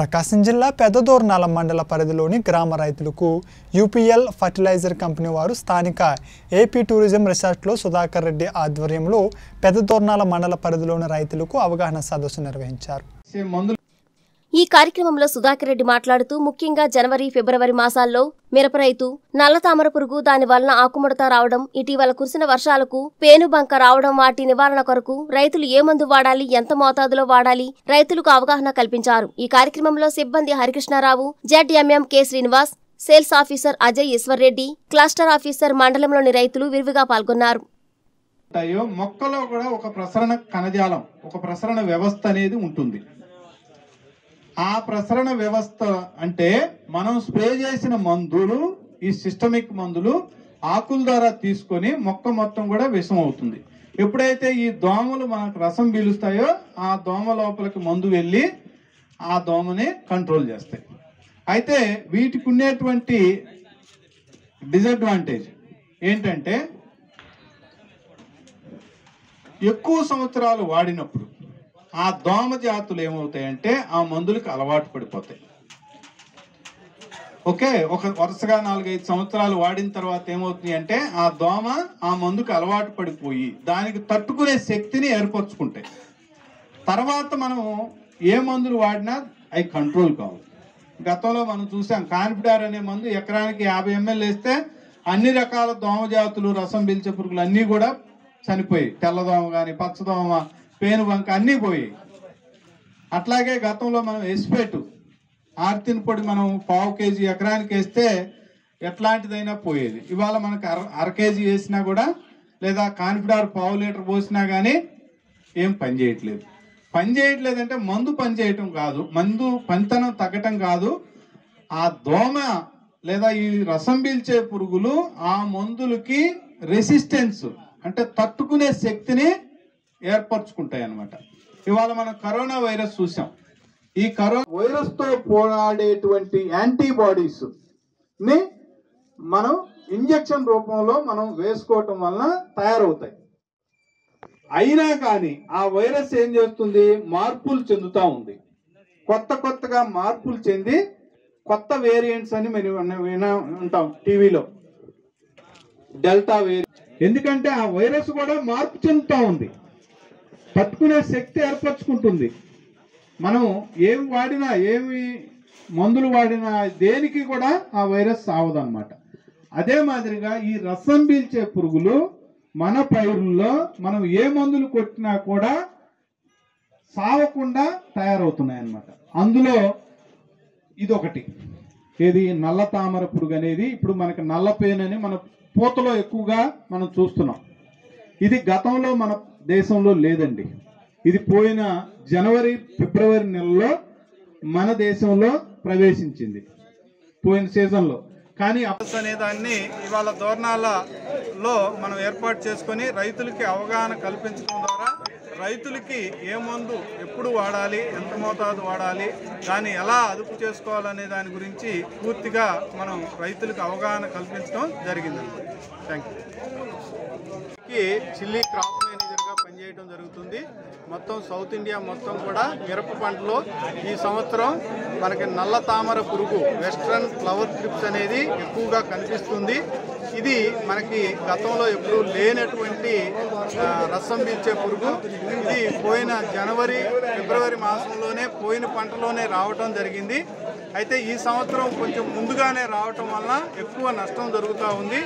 ప్రకాశం జిల్లా పెదదోర్నాల మండల పరిధిలోని గ్రామ రైతులకు యూపీఎల్ ఫర్టిలైజర్ కంపెనీ వారు స్థానిక ఏపీ టూరిజం రిసార్ట్లో సుధాకర్ రెడ్డి ఆధ్వర్యంలో పెదదోర్నాల మండల పరిధిలోని రైతులకు అవగాహన సదస్సు నిర్వహించారు. ఈ కార్యక్రమంలో సుధాకర్ రెడ్డి మాట్లాడుతూ ముఖ్యంగా జనవరి ఫిబ్రవరి మాసాల్లో మిరప రైతు నల్ల తామర పురుగు దాని వలన ఆకుముడత రావడం ఇటీవల కురిసిన వర్షాలకు పేనుబంక రావడం వాటి నివారణ కొరకు రైతులు ఏ మందు వాడాలి ఎంత మోతాదులో వాడాలి రైతులకు అవగాహన కల్పించారు. ఈ కార్యక్రమంలో సిబ్బంది Harikrishnarao ZMM K Srinivas sales officer Ajay Eshwar Reddy cluster officer మండలంలోని రైతులు విరివిగా పాల్గొన్నారు. మొక్కలో కూడా ఒక ప్రసరణ కణజాలం ఒక ప్రసరణ వ్యవస్థ అనేది ఉంటుంది. ఆ ప్రసరణ వ్యవస్థ అంటే మనం స్ప్రే చేసిన మందులు ఈ సిస్టమిక్ మందులు ఆకుల ద్వారా తీసుకొని మొక్క మొత్తం కూడా విషం అవుతుంది ఎప్పుడైతే ఈ దోమలు మనకు రసం పీలుస్తాయో ఆ దోమ లోపలికి మందు వెళ్ళి ఆ దోమని కంట్రోల్ చేస్తాయి. అయితే వీటికి ఉండేటువంటి డిసడ్వాంటేజ్ ఏంటంటే ఎక్కువ సంవత్సరాలు వాడినప్పుడు ఆ దోమ జాతులు ఏమవుతాయంటే ఆ మందులకు అలవాటు పడిపోతాయి. ఓకే ఒక వరుసగా నాలుగైదు సంవత్సరాలు వాడిన తర్వాత ఏమవుతుంది అంటే ఆ దోమ ఆ మందుకు అలవాటు పడిపోయి దానికి తట్టుకునే శక్తిని ఏర్పరచుకుంటాయి. తర్వాత మనం ఏ మందులు వాడినా అవి కంట్రోల్ కావు. గతంలో మనం చూసాం కాన్ఫిడార్ అనే మందు ఎకరానికి యాభై ఎంఎల్ వేస్తే అన్ని రకాల దోమ జాతులు రసం పీల్చే పురుగులు అన్నీ కూడా చనిపోయి తెల్లదోమ కానీ పచ్చదోమ పేను వంక అన్నీ పోయాయి అట్లాగే గతంలో మనం ఎస్పేటు ఆర్తిన పొడి మనం పావు కేజీ ఎకరానికి వేస్తే ఎట్లాంటిదైనా పోయేది. ఇవాళ మనకు అర అర కేజీ వేసినా కూడా లేదా కాన్ఫిడార్ పావు లీటర్ పోసినా కానీ ఏం పని చేయట్లేదు. పని చేయట్లేదంటే మందు పని చేయటం కాదు. మందు పంతనం తగ్గటం కాదు. ఆ దోమ లేదా ఈ రసం పీల్చే పురుగులు ఆ మందులకి రెసిస్టెన్స్ అంటే తట్టుకునే శక్తిని ఏర్పరచుకుంటాయి అన్నమాట ఇవాళ మనం కరోనా వైరస్ చూసాం. ఈ కరోనా వైరస్తో పోరాడేటువంటి యాంటీబాడీస్ని మనం ఇంజక్షన్ రూపంలో మనం వేసుకోవటం వలన తయారవుతాయి. అయినా కానీ ఆ వైరస్ ఏం చేస్తుంది? మార్పులు చెందుతూ ఉంది. కొత్త కొత్తగా మార్పులు చెంది కొత్త వేరియంట్స్ అని మేము విన- ఉంటాం టీవీలో. డెల్టా వేరియంట్ ఎందుకంటే ఆ వైరస్ కూడా మార్పు చెందుతూ ఉంది. తట్టుకునే శక్తి ఏర్పరచుకుంటుంది. మనం ఏమి వాడినా ఏమి మందులు వాడినా దేనికి కూడా ఆ వైరస్ సావదనమాట అదే మాదిరిగా ఈ రసం పీల్చే పురుగులు మన పైరుల్లో మనం ఏ మందులు కొట్టినా కూడా సావకుండా తయారవుతున్నాయి అన్నమాట అందులో ఇదొకటి. ఏది? నల్ల తామర పురుగు అనేది ఇప్పుడు మనకి నల్ల పేను అని మన పూతలో ఎక్కువగా మనం చూస్తున్నాం. ఇది గతంలో మన దేశంలో లేదండి. ఇది పోయిన జనవరి ఫిబ్రవరి నెలలో మన దేశంలో ప్రవేశించింది. పోయిన సీజన్లో. కానీ అప్స్ అనే దాన్ని ఇవాళ దోర్నాలలో మనం ఏర్పాటు చేసుకొని రైతులకి అవగాహన కల్పించడం ద్వారా రైతులకి ఏ మందు ఎప్పుడు వాడాలి ఎంత మోతాదు వాడాలి దాన్ని ఎలా అదుపు చేసుకోవాలనే దాని గురించి పూర్తిగా మనం రైతులకు అవగాహన కల్పించడం జరిగిందండి థ్యాంక్ యూ చిల్లీ క్రాప్ చేయడం జరుగుతుంది. మొత్తం సౌత్ ఇండియా మొత్తం కూడా మిరప పంటలో ఈ సంవత్సరం మనకి నల్ల తామర పురుగు వెస్ట్రన్ ఫ్లవర్ ట్రిప్స్ అనేది ఎక్కువగా కనిపిస్తుంది. ఇది మనకి గతంలో ఎప్పుడూ లేనటువంటి రసం పీల్చే పురుగు. ఇది పోయిన జనవరి ఫిబ్రవరి మాసంలోనే పోయిన పంటలోనే రావటం జరిగింది. అయితే ఈ సంవత్సరం కొంచెం ముందుగానే రావటం వల్ల ఎక్కువ నష్టం జరుగుతూ ఉంది.